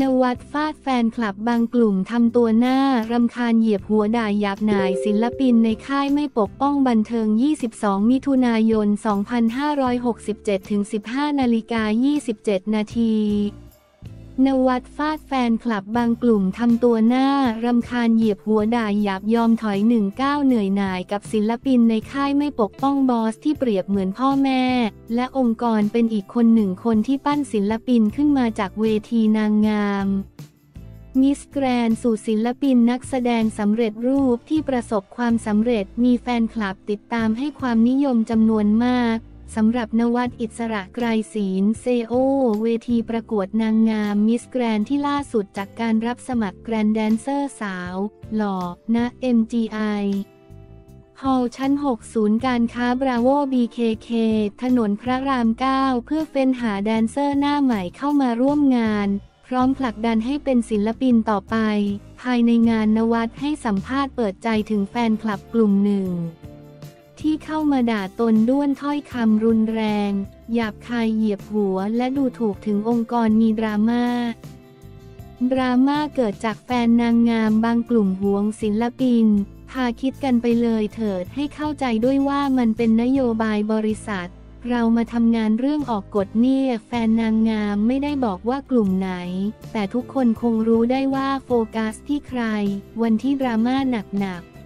นวัดฟาดแฟนคลับบางกลุ่มทำตัวหน้ารำคาญเหยียบหัวด่าหยาบนายศิลปินในค่ายไม่ปกป้องบันเทิง 22 มิถุนายน 2567 ถึง 15 นาฬิกา 27 นาที นวัดฟาดแฟนคลับบางกลุ่มทำตัวหน้ารำคาญเหยียบหัวด่าหยาบยอมถอยหนึ่งก้าวเหนื่อยหน่ายกับศิลปินในค่ายไม่ปกป้องบอสที่เปรียบเหมือนพ่อแม่ และองค์กรเป็นอีกคนหนึ่งคนที่ปั้นศิลปินขึ้นมาจากเวทีนางงามมิสแกรนด์สู่ศิลปินนักแสดงสำเร็จรูปที่ประสบความสำเร็จมีแฟนคลับติดตามให้ความนิยมจำนวนมาก สำหรับณวัฒน์ อิสรไกรศีล CEO เวทีประกวดนางงามมิสแกรนด์ที่ล่าสุดจากการรับสมัครแกรนด์แดนเซอร์สาว หล่อณ MGI ฮอล์ชั้น 6 ศูนย์การค้าบราโว BKK ถนนพระราม 9 เพื่อเฟ้นหาแดนเซอร์หน้าใหม่เข้ามาร่วมงาน พร้อมผลักดันให้เป็นศิลปินต่อไป ภายในงานนวัดให้สัมภาษณ์เปิดใจถึงแฟนคลับกลุ่มหนึ่ง ที่เข้ามาด่าตนด้วนถ้อยคำรุนแรง หยาบคายเหยียบหัวและดูถูกถึงองค์กรมีดราม่าดราม่าเกิดจากแฟนนางงามบางกลุ่มหวงศิลปิน พาคิดกันไปเลยเถิดให้เข้าใจด้วยว่ามันเป็นนโยบายบริษัท เรามาทำงานเรื่องออกกฎเนี่ย แฟนนางงามไม่ได้บอกว่ากลุ่มไหน แต่ทุกคนคงรู้ได้ว่าโฟกัสที่ใคร วันที่ดราม่าหนักๆ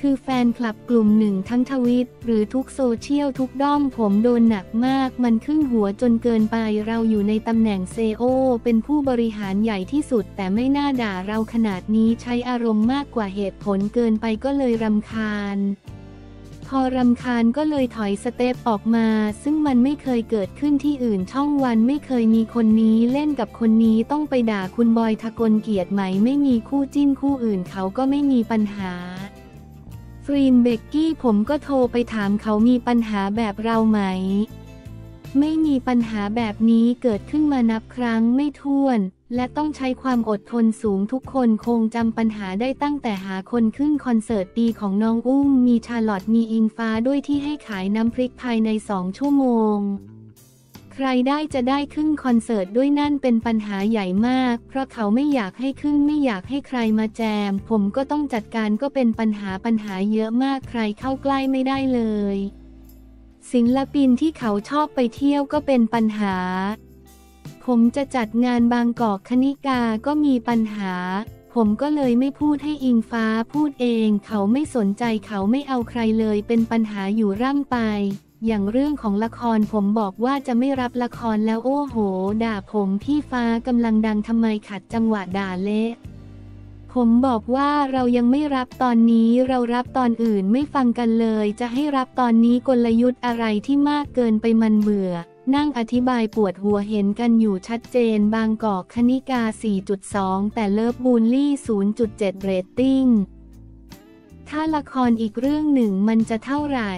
คือแฟนคลับกลุ่มหนึ่งทั้งทวิต หรือทุกโซเชียลทุกด้อมผมโดนหนักมาก มันขึ้นหัวจนเกินไปเราอยู่ในตำแหน่งเซโอเป็นผู้บริหารใหญ่ที่สุด แต่ไม่น่าด่าเราขนาดนี้ใช้อารมณ์มากกว่าเหตุผลเกินไปก็เลยรำคาญ พอรำคาญก็เลยถอยสเตปออกมา ซึ่งมันไม่เคยเกิดขึ้นที่อื่นช่องวันไม่เคยมีคนนี้เล่นกับคนนี้ต้องไปด่าคุณบอยทะกลเกียรติไหม ไม่มีคู่จิ้นคู่อื่นเขาก็ไม่มีปัญหา รีนเบกกี้ผมก็โทรไปถามเขามีปัญหาแบบเราไหม ไม่มีปัญหาแบบนี้เกิดขึ้นมานับครั้งไม่ถ้วน และต้องใช้ความอดทนสูงทุกคนคงจำปัญหาได้ตั้งแต่หาคนขึ้นคอนเสิร์ตดีของน้องอุ้มมีชาลอตมีอิงฟ้าด้วยที่ให้ขายน้ำพริกภายในสองชั่วโมง รได้จะได้ขึ้นคอนเสิร์ตด้วยนั่นเป็นปัญหาใหญ่มาก เพราะเขาไม่อยากให้ขึ้นไม่อยากให้ใครมาแจม ผมก็ต้องจัดการก็เป็นปัญหาปัญหาเยอะมากใครเข้าใกล้ไม่ได้เลย ศิลปินที่เขาชอบไปเที่ยวก็เป็นปัญหา ผมจะจัดงานบางกอกคณิกาก็มีปัญหา ผมก็เลยไม่พูดให้อิงฟ้าพูดเอง เขาไม่สนใจเขาไม่เอาใครเลยเป็นปัญหาอยู่ร่ำไป อย่างเรื่องของละครผมบอกว่าจะไม่รับละครแล้วโอ้โห ด่าผมพี่ฟ้ากำลังดังทำไมขัดจังหวะด่าเละผมบอกว่าเรายังไม่รับตอนนี้เรารับตอนอื่นไม่ฟังกันเลย จะให้รับตอนนี้กลยุทธ์อะไรที่มากเกินไปมันเบื่อ นั่งอธิบายปวดหัวเห็นกันอยู่ชัดเจนบางกอกคณิกา 4.2 แต่ Love Bully 0.7 เรตติ้ง ถ้าละครอีกเรื่องหนึ่งมันจะเท่าไหร่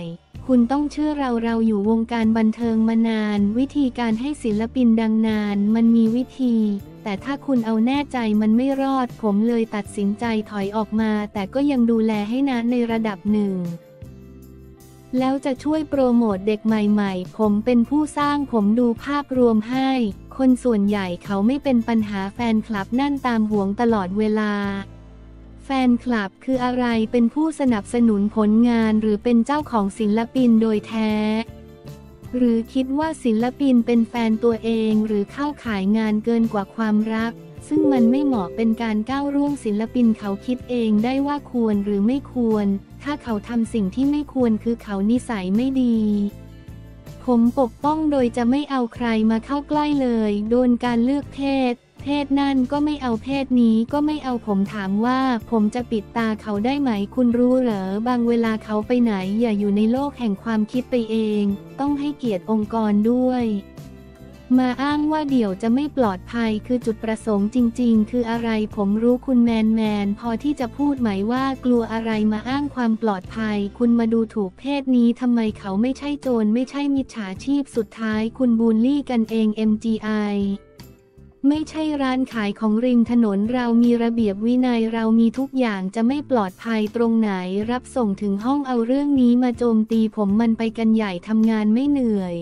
คุณต้องเชื่อเราเราอยู่วงการบันเทิงมานาน วิธีการให้ศิลปินดังนาน มันมีวิธี แต่ถ้าคุณเอาแน่ใจมันไม่รอด ผมเลยตัดสินใจถอยออกมา แต่ก็ยังดูแลให้นะในระดับหนึ่ง แล้วจะช่วยโปรโมทเด็กใหม่ ๆ ผมเป็นผู้สร้างผมดูภาพรวมให้ คนส่วนใหญ่เขาไม่เป็นปัญหาแฟนคลับนั่นตามห่วงตลอดเวลา แฟนคลับคืออะไรเป็นผู้สนับสนุนผลงานหรือเป็นเจ้าของศิลปินโดยแท้ หรือคิดว่าศิลปินเป็นแฟนตัวเองหรือเข้าขายงานเกินกว่าความรัก ซึ่งมันไม่เหมาะเป็นการก้าวร่วงศิลปินเขาคิดเองได้ว่าควรหรือไม่ควร ถ้าเขาทำสิ่งที่ไม่ควรคือเขานิสัยไม่ดีผมปกป้องโดยจะไม่เอาใครมาเข้าใกล้เลย โดนการเลือกเพศ เพศนั่นก็ไม่เอาเพศนี้ก็ไม่เอาผมถามว่า ผมจะปิดตาเขาได้ไหมคุณรู้เหรอบางเวลาเขาไปไหนอย่าอยู่ในโลกแห่งความคิดไปเอง ต้องให้เกียรติองค์กรด้วย มาอ้างว่าเดี๋ยวจะไม่ปลอดภัยคือจุดประสงค์จริง ๆ คืออะไรผมรู้คุณแมนแมนพอที่จะพูดไหมว่ากลัวอะไรมาอ้างความปลอดภัย คุณมาดูถูกเพศนี้ทำไมเขาไม่ใช่โจรไม่ใช่มิจฉาชีพสุดท้าย คุณบูลลี่กันเอง MGI ไม่ใช่ร้านขายของริมถนนเรามีระเบียบวินัยเรามีทุกอย่างจะไม่ปลอดภัยตรงไหนรับส่งถึงห้องเอาเรื่องนี้มาโจมตีผมมันไปกันใหญ่ทำงานไม่เหนื่อย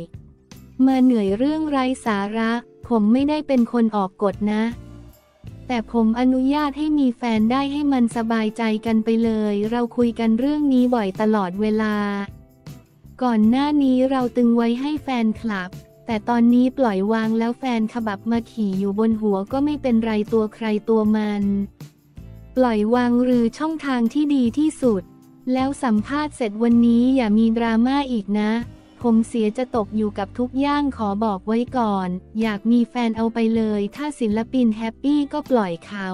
มาเหนื่อยเรื่องไร้สาระ ผมไม่ได้เป็นคนออกกฎนะ แต่ผมอนุญาตให้มีแฟนได้ให้มันสบายใจกันไปเลย เราคุยกันเรื่องนี้บ่อยตลอดเวลา ก่อนหน้านี้เราตึงไว้ให้แฟนคลับ แต่ตอนนี้ปล่อยวางแล้วแฟนขบับมาขี่อยู่บนหัวก็ไม่เป็นไรตัวใครตัวมัน ปล่อยวางหรือช่องทางที่ดีที่สุด แล้วสัมภาษณ์เสร็จวันนี้อย่ามีดราม่าอีกนะ ผมเสียจะตกอยู่กับทุกย่างขอบอกไว้ก่อน อยากมีแฟนเอาไปเลย ถ้าศิลปินแฮปปี้ก็ปล่อยเขา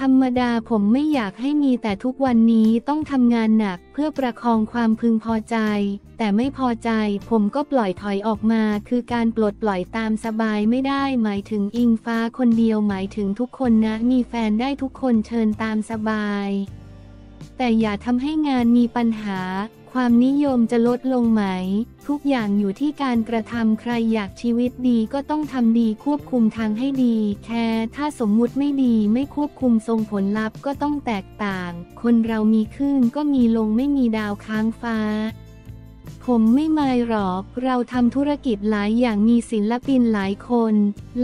ธรรมดาผมไม่อยากให้มีแต่ทุกวันนี้ต้องทำงานหนักเพื่อประคองความพึงพอใจ แต่ไม่พอใจผมก็ปล่อยถอยออกมา คือการปลดปล่อยตามสบายไม่ได้ หมายถึงอิงฟ้าคนเดียวหมายถึงทุกคนนะ มีแฟนได้ทุกคนเชิญตามสบาย แต่อย่าทำให้งานมีปัญหา ความนิยมจะลดลงไหม ทุกอย่างอยู่ที่การกระทำใครอยากชีวิตดีก็ต้องทำดีควบคุมทางให้ดี แค่ถ้าสมมุติไม่ดีไม่ควบคุมทรงผลลัพธ์ก็ต้องแตกต่าง คนเรามีขึ้นก็มีลงไม่มีดาวค้างฟ้าผมไม่มายหรอก เราทำธุรกิจหลายอย่างมีศิลปินหลายคน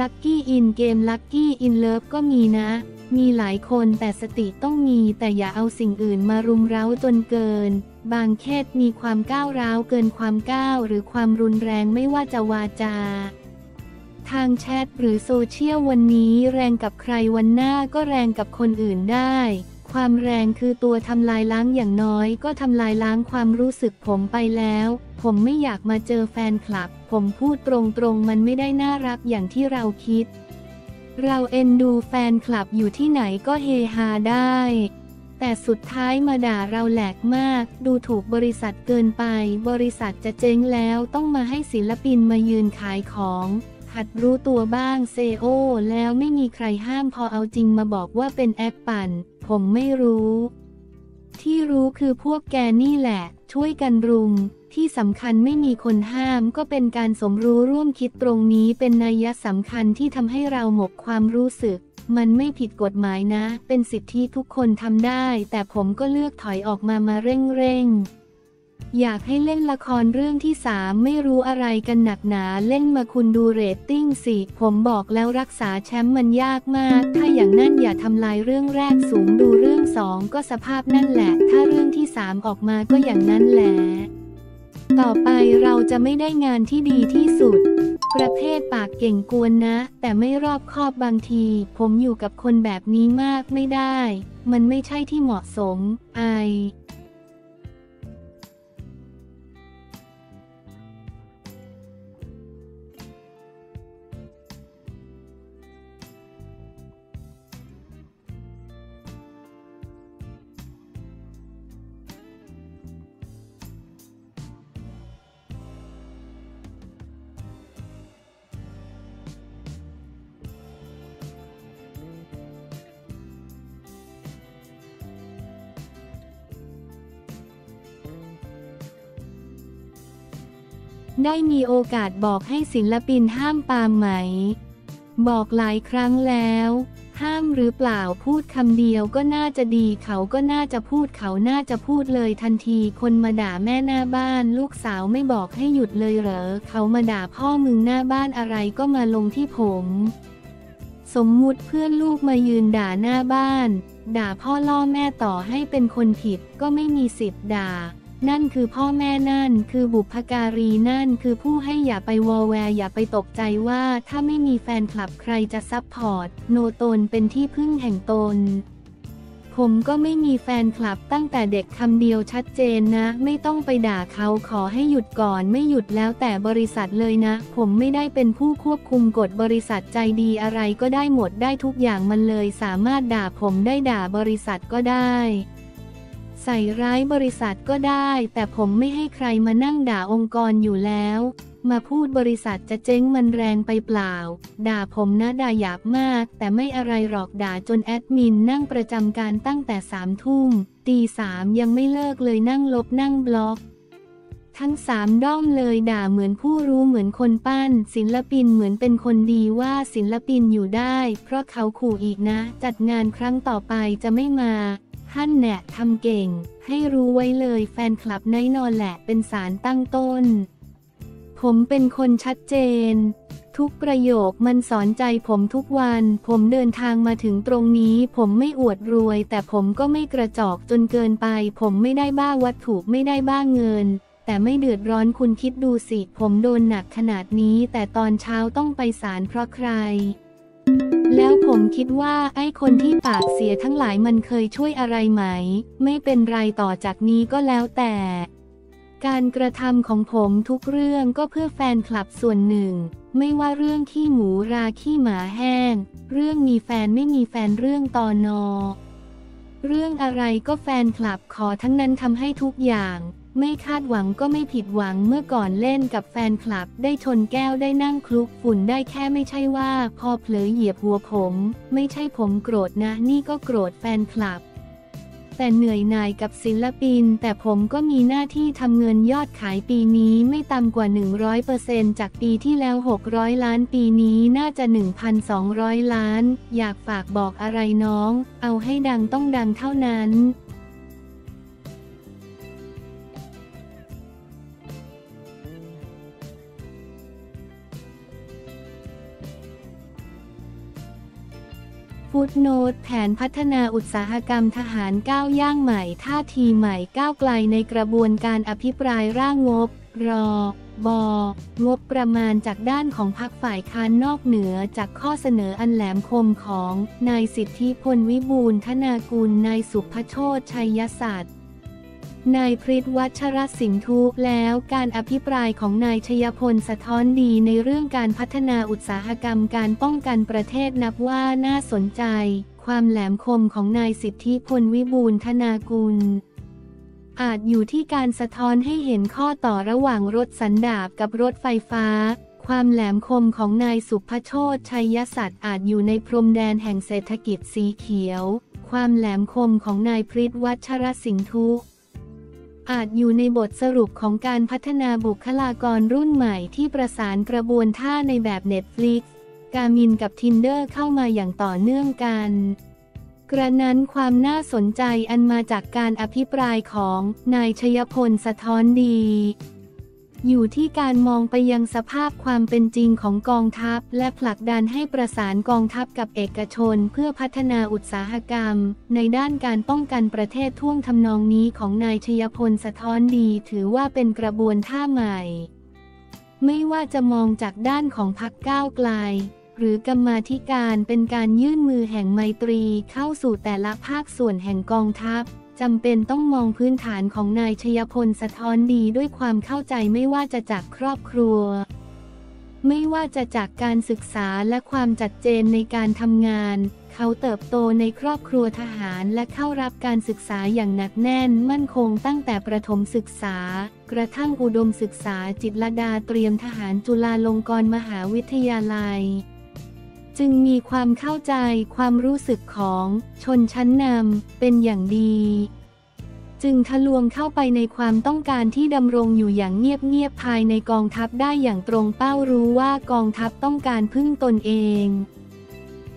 lucky in game lucky in love ก็มีนะ มีหลายคนแต่สติต้องมีแต่อย่าเอาสิ่งอื่นมารุมเร้าจนเกิน บางเคสมีความก้าวร้าวเกินความก้าวหรือความรุนแรงไม่ว่าจะวาจา ทางแชทหรือโซเชียลวันนี้แรงกับใครวันหน้าก็แรงกับคนอื่นได้ ความแรงคือตัวทำลายล้างอย่างน้อย ก็ทำลายล้างความรู้สึกผมไปแล้ว ผมไม่อยากมาเจอแฟนคลับ ผมพูดตรงๆมันไม่ได้น่ารักอย่างที่เราคิด เราเอ็นดูแฟนคลับอยู่ที่ไหนก็เฮฮาได้ แต่สุดท้ายมาด่าเราแหลกมาก ดูถูกบริษัทเกินไป บริษัทจะเจ๊งแล้วต้องมาให้ศิลปินมายืนขายของ หัดรู้ตัวบ้างเซโอ แล้วไม่มีใครห้ามพอเอาจริงมาบอกว่าเป็นแอปปั่น ผมไม่รู้ ที่รู้คือพวกแกนี่แหละ ช่วยกันรุม ที่สำคัญไม่มีคนห้ามก็เป็นการสมรู้ร่วมคิดตรงนี้เป็นนัยสำคัญที่ทำให้เราหมกความรู้สึก มันไม่ผิดกฎหมายนะ เป็นสิทธิทุกคนทำได้ แต่ผมก็เลือกถอยออกมามาเร่งเร่งๆอยากให้เล่นละครเรื่องที่สามไม่รู้อะไรกันหนักหนาเล่นมาคุณดูเรตติ้งสิ ผมบอกแล้วรักษาแชมป์มันยากมาก ถ้าอย่างนั้นอย่าทำลายเรื่องแรกสูงดูเรื่องสองก็สภาพนั่นแหละ ถ้าเรื่องที่สามออกมาก็อย่างนั้นแหละ ต่อไปเราจะไม่ได้งานที่ดีที่สุด ประเภทปากเก่งกวนนะ แต่ไม่รอบคอบบางที ผมอยู่กับคนแบบนี้มากไม่ได้ มันไม่ใช่ที่เหมาะสม ไอ ได้มีโอกาสบอกให้ศิลปินห้ามปามไหม บอกหลายครั้งแล้ว ห้ามหรือเปล่าพูดคำเดียวก็น่าจะดีเขาก็น่าจะพูดเขาน่าจะพูดเลยทันทีคนมาด่าแม่หน้าบ้าน ลูกสาวไม่บอกให้หยุดเลยเหรอ เขามาด่าพ่อมึงหน้าบ้านอะไรก็มาลงที่ผม สมมุติเพื่อนลูกมายืนด่าหน้าบ้าน ด่าพ่อล่อแม่ต่อให้เป็นคนผิดก็ไม่มีสิทธิ์ด่า นั่นคือพ่อแม่นั่นคือบุพการีนั่นคือผู้ให้อย่าไป worry อย่าไปตกใจว่าถ้าไม่มีแฟนคลับใครจะ support no ตนเป็นที่พึ่งแห่งตน ผมก็ไม่มีแฟนคลับตั้งแต่เด็กคำเดียวชัดเจนนะ ไม่ต้องไปด่าเขาขอให้หยุดก่อนไม่หยุดแล้วแต่บริษัทเลยนะ ผมไม่ได้เป็นผู้ควบคุมกฎบริษัทใจดีอะไรก็ได้หมดได้ทุกอย่างมันเลย สามารถด่าผมได้ด่าบริษัทก็ได้ ใส่ร้ายบริษัทก็ได้ แต่ผมไม่ให้ใครมานั่งด่าองค์กรอยู่แล้ว มาพูดบริษัทจะเจ๊งมันแรงไปเปล่า ด่าผมนะด่าหยาบมาก แต่ไม่อะไรหรอกด่าจนแอดมินนั่งประจำการตั้งแต่สามทุ่มตีสามยังไม่เลิกเลยนั่งลบนั่งบล็อกทั้งสามด้อมเลยด่าเหมือนผู้รู้เหมือนคนปั้น ศิลปินเหมือนเป็นคนดีว่าศิลปินอยู่ได้ เพราะเขาขู่อีกนะ จัดงานครั้งต่อไปจะไม่มา ท่านแนะทำเก่ง ให้รู้ไว้เลยแฟนคลับแน่นอนแหละเป็นสารตั้งต้น ผมเป็นคนชัดเจน ทุกประโยคมันสอนใจผมทุกวัน ผมเดินทางมาถึงตรงนี้ ผมไม่อวดรวย แต่ผมก็ไม่กระจอกจนเกินไป ผมไม่ได้บ้าวัตถุไม่ได้บ้าเงิน แต่ไม่เดือดร้อนคุณคิดดูสิ ผมโดนหนักขนาดนี้ แต่ตอนเช้าต้องไปศาลเพราะใคร แล้วผมคิดว่าไอ้คนที่ปากเสียทั้งหลายมันเคยช่วยอะไรไหม ไม่เป็นไรต่อจากนี้ก็แล้วแต่ การกระทำของผมทุกเรื่องก็เพื่อแฟนคลับส่วนหนึ่ง ไม่ว่าเรื่องขี้หมูราขี้หมาแห้ง เรื่องมีแฟนไม่มีแฟนเรื่องตอนอเรื่องอะไรก็แฟนคลับขอทั้งนั้นทำให้ทุกอย่าง ไม่คาดหวังก็ไม่ผิดหวังเมื่อก่อนเล่นกับแฟนคลับ ได้ชนแก้วได้นั่งคลุกฝุ่นได้แค่ไม่ใช่ว่า พอเผลอเหยียบหัวผม ไม่ใช่ผมโกรธนะ นี่ก็โกรธแฟนคลับ แต่เหนื่อยหน่ายกับศิลปิน แต่ผมก็มีหน้าที่ทำเงินยอดขายปีนี้ไม่ต่ำกว่า 100%จากปีที่แล้ว 600 ล้านปีนี้น่าจะ 1,200 ล้าน อยากฝากบอกอะไรน้อง เอาให้ดังต้องดังเท่านั้น ฟุตโนตแผนพัฒนาอุตสาหกรรมทหารก้าวย่างใหม่ท่าทีใหม่ก้าวไกลในกระบวนการอภิปรายร่างงบ รอบองบประมาณจากด้านของพรรคฝ่ายค้านนอกเหนือจากข้อเสนออันแหลมคมของ นายสิทธิพลวิบูลธนากุลนายสุพโชตชัยศาสตร์ นายพริตวัชรสินทุแล้วการอภิปรายของนายชยพลสะท้อนดีในเรื่องการพัฒนาอุตสาหกรรมการป้องกันประเทศนับว่าน่าสนใจ ความแหลมคมของนายสิทธิพลวิบูลย์ธนากุล อาจอยู่ที่การสะท้อนให้เห็นข้อต่อระหว่างรถสันดาบกับรถไฟฟ้า ความแหลมคมของนายสุภโชตชัยศัตร์อาจอยู่ในพรมแดนแห่งเศรษฐกิจสีเขียว ความแหลมคมของนายพริตวัชรสินทุ อาจอยู่ในบทสรุปของการพัฒนาบุคลากรรุ่นใหม่ที่ประสานกระบวนท่าในแบบ Netflix กามินกับ Tinder เข้ามาอย่างต่อเนื่องกัน กระนั้นความน่าสนใจอันมาจากการอภิปรายของนายชยพลสะท้อนดี อยู่ที่การมองไปยังสภาพความเป็นจริงของกองทัพ และผลักดันให้ประสานกองทัพกับเอกชน เพื่อพัฒนาอุตสาหกรรม ในด้านการป้องกันประเทศท่วงทำนองนี้ของนายชยพลสะท้อนดี ถือว่าเป็นกระบวนท่าใหม่ ไม่ว่าจะมองจากด้านของพักก้าวไกล หรือกรรมาธิการเป็นการยื่นมือแห่งไมตรีเข้าสู่แต่ละภาคส่วนแห่งกองทัพ จำเป็นต้องมองพื้นฐานของนายชยพลสะท้อนดีด้วยความเข้าใจไม่ว่าจะจากครอบครัว ไม่ว่าจะจากการศึกษาและความจัดเจนในการทำงาน เขาเติบโตในครอบครัวทหารและเข้ารับการศึกษาอย่างหนักแน่นมั่นคงตั้งแต่ประถมศึกษา กระทั่งอุดมศึกษาจิตรลดาเตรียมทหารจุฬาลงกรณ์มหาวิทยาลัย จึงมีความเข้าใจความรู้สึกของชนชั้นนำเป็นอย่างดี จึงทะลวงเข้าไปในความต้องการที่ดำรงอยู่อย่างเงียบๆภายในกองทัพได้อย่างตรงเป้ารู้ว่ากองทัพต้องการพึ่งตนเอง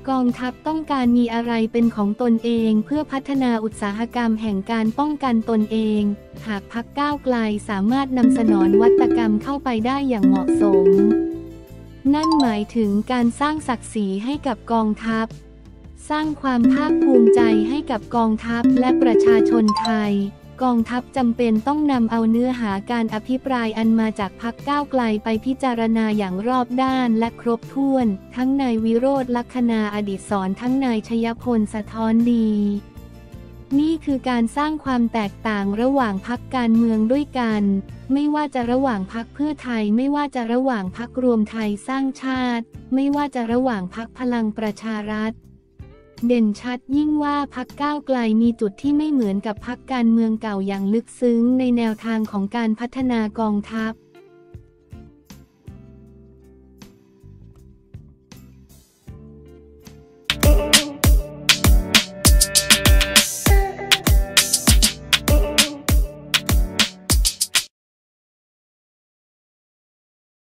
กองทัพต้องการมีอะไรเป็นของตนเองเพื่อพัฒนาอุตสาหกรรมแห่งการป้องกันตนเอง หากพักก้าวไกลสามารถนำสนอนวัตกรรมเข้าไปได้อย่างเหมาะสม นั่นหมายถึงการสร้างศักดิ์ศรีให้กับกองทัพ สร้างความภาคภูมิใจให้กับกองทัพและประชาชนไทย กองทัพจำเป็นต้องนำเอาเนื้อหาการอภิปรายอันมาจากพักก้าวไกลไปพิจารณาอย่างรอบด้านและครบถ้วน ทั้งนายวิโรธลักษณาอดิศรทั้งนายชยพลสะท้อนดี นี่คือการสร้างความแตกต่างระหว่างพักการเมืองด้วยกัน ไม่ว่าจะระหว่างพักเพื่อไทย ไม่ว่าจะระหว่างพักรวมไทยสร้างชาติ ไม่ว่าจะระหว่างพักพลังประชารัฐ เด่นชัดยิ่งว่าพักก้าวไกลมีจุดที่ไม่เหมือนกับพักการเมืองเก่าอย่างลึกซึ้งในแนวทางของการพัฒนากองทัพ